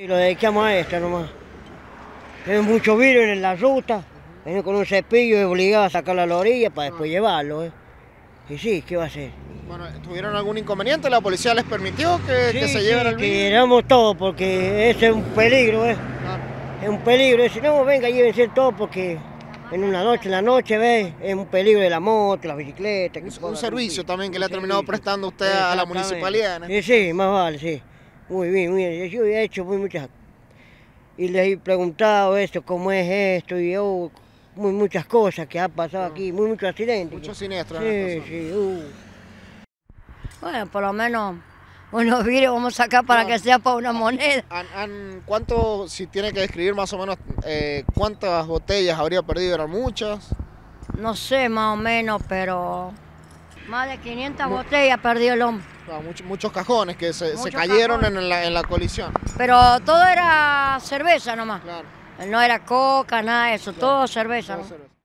Y lo dedicamos a esto nomás. Hay mucho virus en la ruta. Viene con un cepillo y obligado a sacarlo a la orilla para después llevarlo. ¿eh? Y sí, ¿qué va a hacer? Bueno, ¿tuvieron algún inconveniente? ¿La policía les permitió que, que Sí, se lleven sí, el que vidrio? llenamos todo porque ese es un peligro, ¿eh? Claro. Es un peligro. Si no, venga, llévense todo porque en una noche, en la noche, ¿ves? Es un peligro de la moto, la bicicleta. que Un, servicio también que le ha terminado prestando usted a la municipalidad. ¿no? Sí, sí, más vale, sí. Muy bien, muy bien. Yo he hecho muy muchas. Y les he preguntado esto, cómo es esto, y yo, muy, muchas cosas que han pasado aquí, muy muchos accidentes. Muchos siniestros. Sí, sí, uh. Bueno, por lo menos unos vidrios vamos a sacar para No. que sea para una moneda. ¿Cuánto, si tiene que describir más o menos eh, cuántas botellas habría perdido? ¿Eran muchas? No sé más o menos, pero más de 500 botellas perdió el hombre. Muchos, muchos cajones que se, se cayeron en la, en la colisión. Pero todo era cerveza nomás. Claro. No era coca, nada de eso, todo cerveza. todo nomás. cerveza.